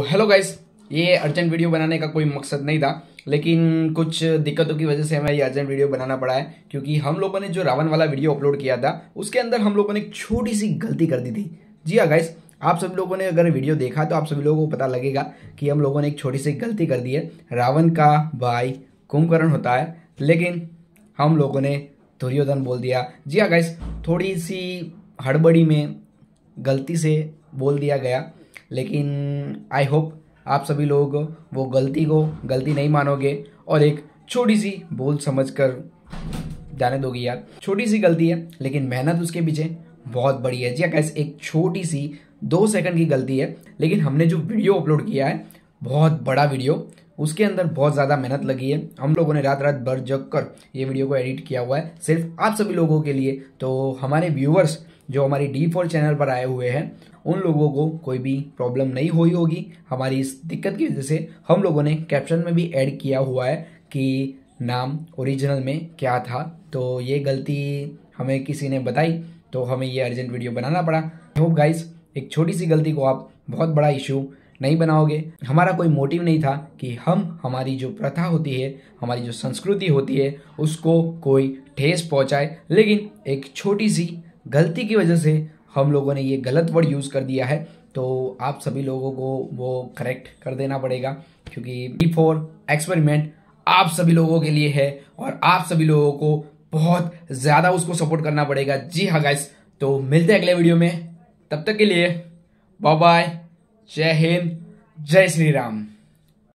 Hello guys, ये urgent video बनाने का कोई मकसद नहीं था, लेकिन कुछ दिक्कतों की वजह से हमें ये अर्जेंट वीडियो बनाना पड़ा है, क्योंकि हम लोगों ने जो रावण वाला वीडियो अपलोड किया था, उसके अंदर हम लोगों ने एक छोटी सी गलती कर दी थी। जी हाँ गाइस, आप सभी लोगों ने अगर वीडियो देखा तो आप सभी लोगों को पता लगेगा कि हम लोगों ने एक छोटी सी गलती कर दी है। रावण का भाई कुंभकर्ण होता है, लेकिन हम लोगों ने दुर्योधन बोल दिया। जी हाँ गाइस, थोड़ी सी हड़बड़ी में गलती से बोल दिया गया। लेकिन आई होप आप सभी लोग वो गलती को गलती नहीं मानोगे और एक छोटी सी बोल समझ कर जाने दोगे यार। छोटी सी गलती है, लेकिन मेहनत उसके पीछे बहुत बड़ी है। जी हाँ कैसे एक छोटी सी दो सेकंड की गलती है, लेकिन हमने जो वीडियो अपलोड किया है, बहुत बड़ा वीडियो उसके अंदर बहुत ज़्यादा मेहनत लगी है। हम लोगों ने रात रात भर जग कर ये वीडियो को एडिट किया हुआ है। सिर्फ़ आप सभी लोगों के लिए। तो हमारे व्यूअर्स जो हमारी डी फोर चैनल पर आए हुए हैं, उन लोगों को कोई भी प्रॉब्लम नहीं हुई होगी। हमारी इस दिक्कत की वजह से हम लोगों ने कैप्शन में भी ऐड किया हुआ है कि नाम ओरिजिनल में क्या था। तो ये गलती हमें किसी ने बताई तो हमें ये अर्जेंट वीडियो बनाना पड़ा। होप गाइस एक छोटी सी गलती को आप, बहुत बड़ा इशू नहीं बनाओगे। हमारा कोई मोटिव नहीं था कि हम, हमारी जो प्रथा होती है, हमारी जो संस्कृति होती है, उसको कोई ठेस पहुँचाए। लेकिन एक छोटी सी गलती की वजह से हम लोगों ने ये गलत वर्ड यूज़ कर दिया है। तो आप सभी लोगों को वो करेक्ट कर देना पड़ेगा, क्योंकि बी फोर एक्सपेरिमेंट आप सभी लोगों के लिए है और आप सभी लोगों को बहुत ज़्यादा उसको सपोर्ट करना पड़ेगा। जी हाँ गाइस तो मिलते हैं अगले वीडियो में। तब तक के लिए बाय बाय जय हिंद जय श्री राम।